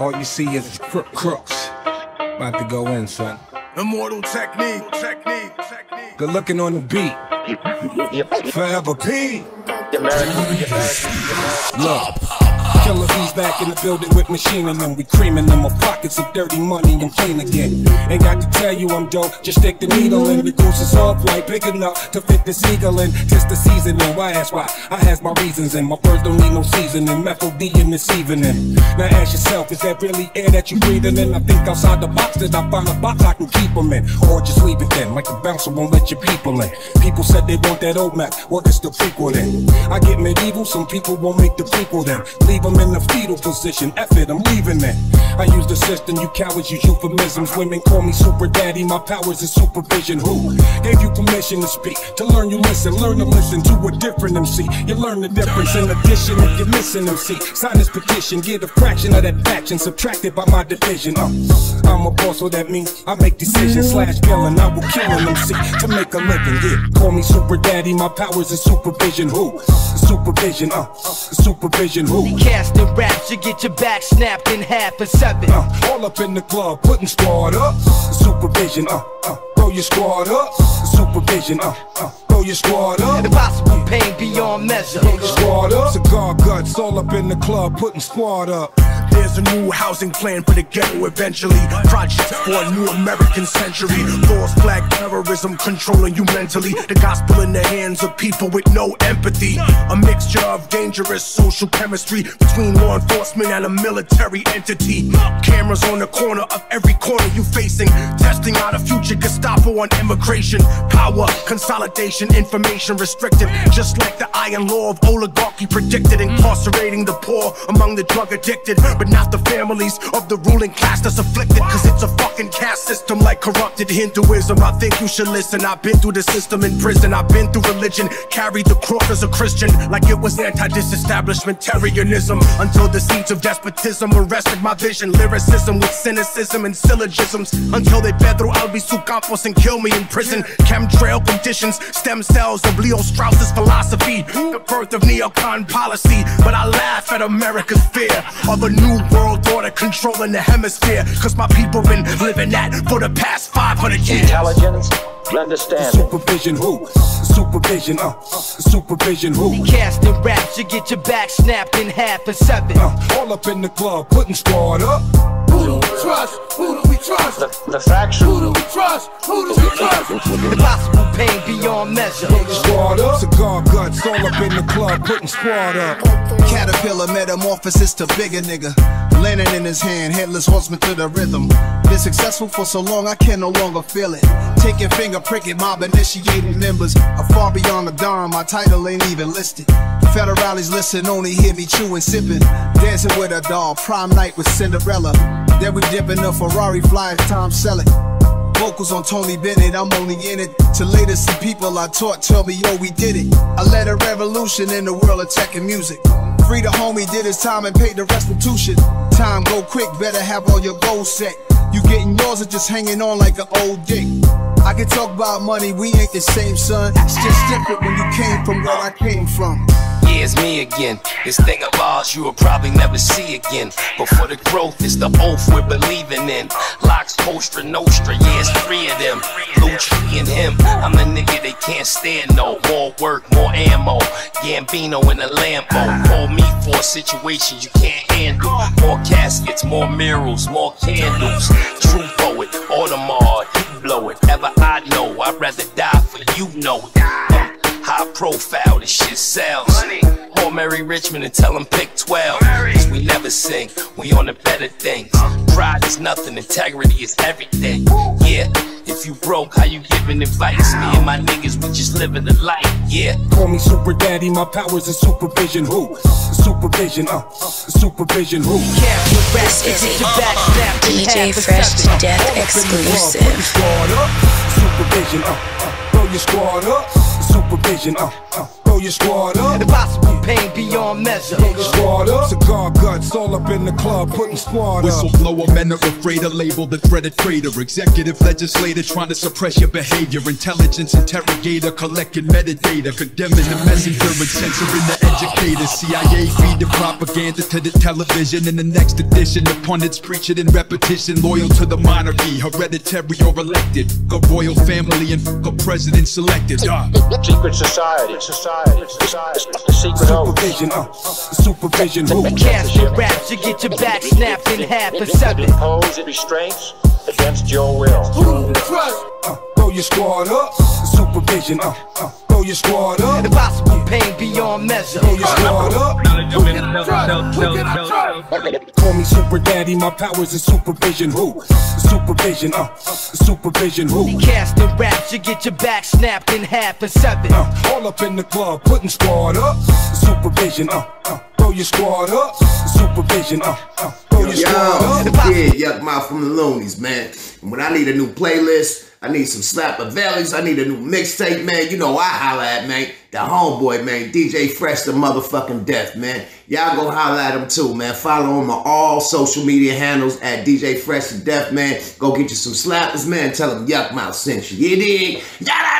All you see is crook crooks. About to go in, son. Immortal technique, technique, technique. Good looking on the beat. Forever P. Look. Killer bees back in the building with machining them. We creaming them. My pockets of dirty money and clean again. Ain't got to tell you I'm dope. Just stick the needle in. The goose is off white, big enough to fit the seagull in. Just the seasoning. Why ask why? I has my reasons and my words don't need no seasoning. Methyl D in this evening. Now ask yourself, is that really air that you're breathing in? I think outside the box that I find a box I can keep them in. Or just leave it then, like the bouncer won't let your people in. People said they want that old map. Well, it's the prequel then. I get medieval, some people won't make the prequel then. Leave them in the fetal position. F it, I'm leaving it. I use the system, you cowards use euphemisms. Women call me super daddy, my powers is supervision. Who gave you permission to speak? To learn, you listen. Learn to listen to a different MC. You learn the difference in addition if you're missing MC. Sign this petition, get a fraction of that faction subtracted by my division. Uh, I'm a boss, so that means I make decisions. Slash villain, I will kill an MC to make a living. Yeah, call me super daddy, my powers is supervision. Who? Supervision, uh, supervision. Who? Casting raps, you get your back snapped in half and seven. Uh, all up in the club, putting squad up. Supervision, uh, uh, throw your squad up. Supervision, uh, uh, throw your squad up. Impossible pain beyond measure. Throw your squad up. Cigar guts, all up in the club, putting squad up. There's a new housing plan for the ghetto eventually. Project for a new American century. False flag terrorism controlling you mentally. The gospel in the hands of people with no empathy. A mixture of dangerous social chemistry between law enforcement and a military entity. Cameras on the corner of every corner you facing. Testing out a future Gestapo on immigration. Power, consolidation, information restricted. Just like the iron law of oligarchy predicted. Incarcerating the poor among the drug addicted. But not the families of the ruling class that's afflicted. Cause it's a fucking caste system like corrupted Hinduism. I think you should listen. I've been through the system in prison. I've been through religion. Carried the cross as a Christian. Like it was anti disestablishmentarianism. Until the seeds of despotism arrested my vision. Lyricism with cynicism and syllogisms. Until they fed through Albizu Campos and kill me in prison. Chemtrail conditions. Stem cells of Leo Strauss's philosophy. The birth of neocon policy. But I laugh at America's fear of a new world order controlling the hemisphere. Cause my people been living that for the past 500 years. Intelligence, understanding. Supervision who? Supervision, uh, supervision who? Casting raps, you get your back snapped in half and seven. Uh, all up in the club, putting squad up. Who do we trust? Who do we trust? The, the faction. Who do we trust? Who do we trust? Impossible pain beyond measure. Squad up. Cigar guts, all up in the club, putting squad up. Caterpillar metamorphosis to bigger nigga. Lantern in his hand, headless horseman to the rhythm. Been successful for so long, I can no longer feel it. Taking finger pricking, mob initiating members. A far beyond the dawn, my title ain't even listed. The federales listen, only hear me chewing, sipping. Dancing with a doll, prime night with Cinderella. Then we dip in a Ferrari, fly Tom Selleck. Vocals on Tony Bennett, I'm only in it to later see people I taught tell me, yo, we did it. I led a revolution in the world of tech and music. Free the homie, did his time and paid the restitution. Time go quick, better have all your goals set. You getting yours or just hanging on like an old dick. I can talk about money, we ain't the same, son. It's just different when you came from where I came from. Yeah, it's me again. This thing of ours you will probably never see again. But for the growth, it's the oath we're believing in. Locks, Postra, Nostra, yeah, it's three of them. Lucci and him, I'm the nigga they can't stand no. More work, more ammo. Gambino in a Lambo. Call me for a situation you can't handle. More caskets, more murals, more candles. True poet, Audemars, you blow it. Ever I know, I'd rather die for you know it. High profile, this shit sells. Call Mary Richmond and tell him pick 12. Cause we never sing, we on the better things. Pride is nothing, integrity is everything. Yeah, if you broke, how you giving advice? Me and my niggas, we just living the life. Yeah. Call me super daddy, my powers is supervision who? Supervision, uh, supervision who? Casting raps, you This get is your back snapped DJ Fresh to. Death All up in the club, exclusive. putting Squad up. Supervision, uh, uh, throw your squad up. Supervision, uh, uh, throw your squad up. Impossible pain beyond measure. Squad up, cigar guts all up in the club, putting squad up. Whistleblower men are afraid to label the threat a traitor. Executive legislator trying to suppress your behavior. Intelligence interrogator collecting metadata. Condemning the messenger and censoring the educator. CIA feed the propaganda to the television. In the next edition, the pundits preach it in repetition. Loyal to the monarchy, hereditary or elected. A royal family and a president selected. Uh. Secret society, society, society, the secret oath. Supervision, uh, supervision, who? your raps, you get your back snapped in half and seven. Impose restraints against your will. Who trust? Uh, throw your squad up, supervision, uh, uh, throw your squad up, Impossible pain beyond measure. throw your squad up. Who can I trust? Who can I trust? Call me super daddy, my powers is supervision, who? Supervision, uh, supervision, who? Casting raps, you get your back snapped in half and seven. Uh, all up in the club, putting squad up, supervision, uh, uh, throw your squad up, supervision, uh, uh, throw your Yo, squad up. yeah, Yukmouth from the Luniz, man. And when I need a new playlist, I need some slapper valleys, I need a new mixtape, man. You know I holla at, man. The homeboy, man. DJ Fresh the motherfucking death, man. Y'all go holla at him too, man. Follow him on all social media handles at DJ Fresh the Death, man. Go get you some slappers, man. Tell him Yukmouth sent you. You dig? Da da da!